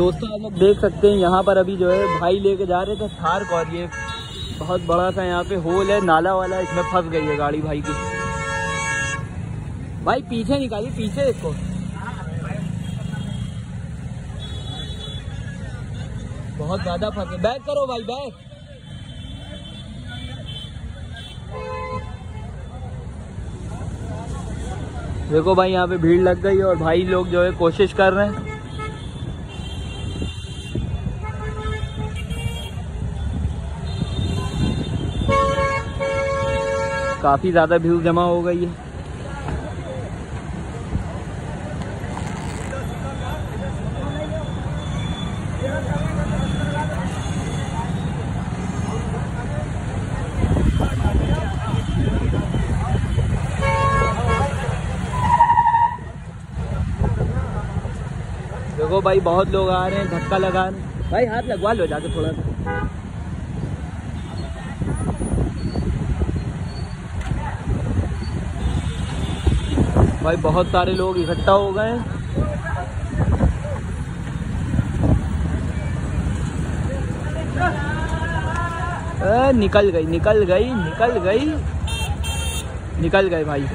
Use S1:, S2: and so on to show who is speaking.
S1: दोस्तों, आप लोग देख सकते हैं, यहाँ पर अभी जो है भाई लेके जा रहे थे थार और ये बहुत बड़ा सा यहाँ पे होल है, नाला वाला, इसमें फंस गई है गाड़ी भाई की। भाई, पीछे निकाली, पीछे इसको बहुत ज़्यादा फंसे। बैक करो भाई, बैक। देखो भाई, यहाँ पे भीड़ लग गई और भाई लोग जो है कोशिश कर रहे हैं। काफ़ी ज़्यादा भीड़ जमा हो गई है। देखो भाई, बहुत लोग आ रहे हैं, धक्का लगा रहे हैं भाई, हाथ लगवा लो जाके थोड़ा सा। भाई, बहुत सारे लोग इकट्ठा हो गए निकल गई निकल गई निकल गई। निकल गए भाई।